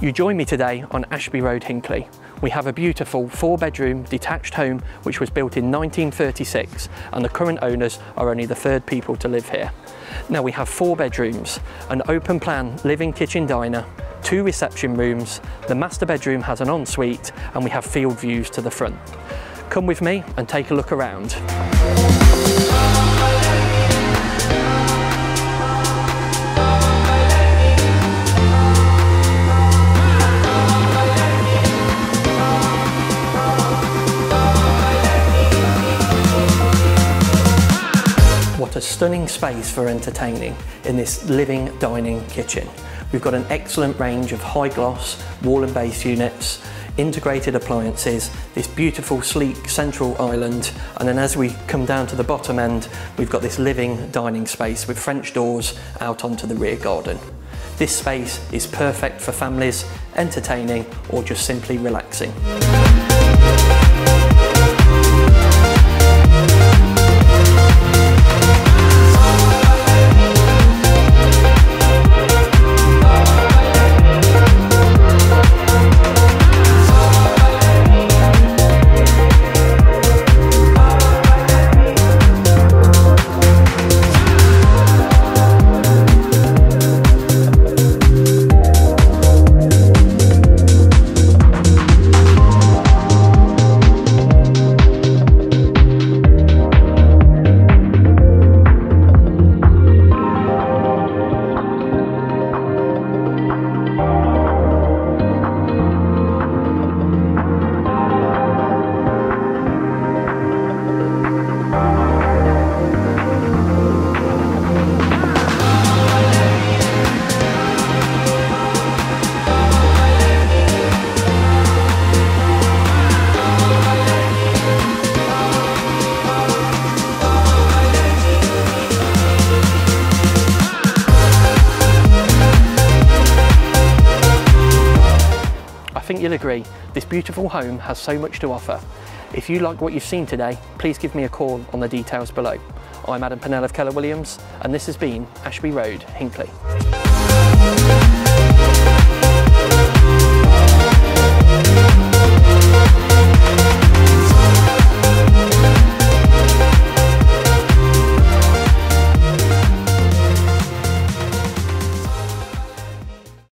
You join me today on Ashby Road, Hinckley. We have a beautiful four bedroom detached home which was built in 1936 and the current owners are only the third people to live here. Now we have four bedrooms, an open plan living kitchen diner, two reception rooms, the master bedroom has an ensuite and we have field views to the front. Come with me and take a look around. What a stunning space for entertaining in this living dining kitchen. We've got an excellent range of high gloss wall and base units, integrated appliances, this beautiful sleek central island and then as we come down to the bottom end we've got this living dining space with French doors out onto the rear garden. This space is perfect for families entertaining or just simply relaxing. Think you'll agree, this beautiful home has so much to offer. If you like what you've seen today, please give me a call on the details below. I'm Adam Purnell of Keller Williams, and this has been Ashby Road, Hinckley.